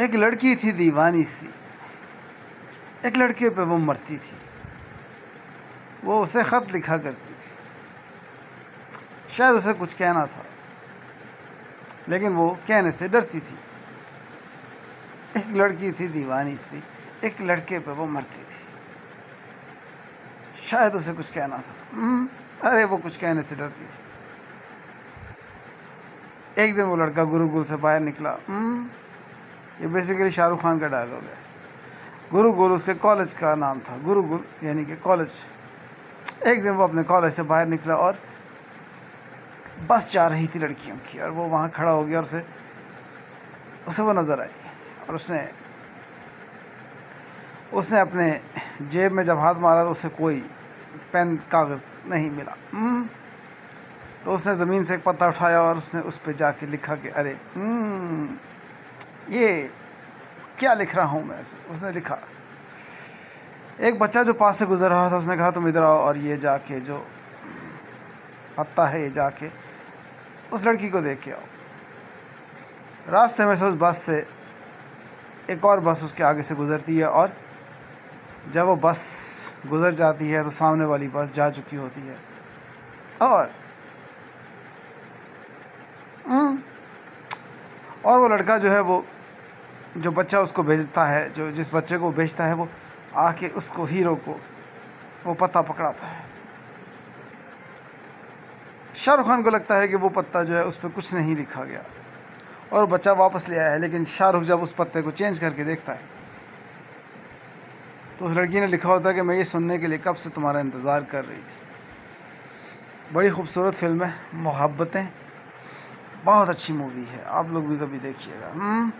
एक लड़की थी दीवानी सी। एक लड़के पे वो मरती थी। वो उसे ख़त लिखा करती थी। शायद उसे कुछ कहना था। लेकिन वो कहने से डरती थी। एक लड़की थी दीवानी सी। एक लड़के पे वो मरती थी। शायद उसे कुछ कहना था। हम्म, अरे वो कुछ कहने से डरती थी। एक दिन वो लड़का गुरुकुल से बाहर निकला। हम्म, ये बेसिकली शाहरुख खान का डायलॉग है। गुरुकुल उसके कॉलेज का नाम था। गुरुकुल यानी कि कॉलेज एक दिन वो अपने कॉलेज से बाहर निकला और बस जा रही थी लड़कियों की और वो वहाँ खड़ा हो गया और उसे उसे वो नज़र आई और उसने उसने अपने जेब में जब हाथ मारा तो उसे कोई पेन कागज़ नहीं मिला। हम्म, तो उसने ज़मीन से एक पत्ता उठाया और उसने उस पर जाके लिखा कि अरे हम्म, ये क्या लिख रहा हूँ मैं उसने लिखा एक बच्चा जो पास से गुजर रहा था उसने कहा तुम इधर आओ और ये जाके जो पत्ता है ये जाके उस लड़की को देख के आओ। रास्ते में से उस बस से एक और बस उसके आगे से गुज़रती है और जब वो बस गुज़र जाती है तो सामने वाली बस जा चुकी होती है। और हम्म, और वो लड़का जो है वो जो बच्चा उसको भेजता है, जो जिस बच्चे को भेजता है, वो आके उसको, हीरो को, वो पत्ता पकड़ाता है। शाहरुख खान को लगता है कि वो पत्ता जो है उस पर कुछ नहीं लिखा गया। और बच्चा वापस ले आया है, लेकिन शाहरुख जब उस पत्ते को चेंज करके देखता है तो उस लड़की ने लिखा होता है कि मैं ये सुनने के लिए कब से तुम्हारा इंतज़ार कर रही थी। बड़ी खूबसूरत फ़िल्म है, मोहब्बतें, बहुत अच्छी मूवी है, आप लोग भी कभी देखिएगा। हम्म?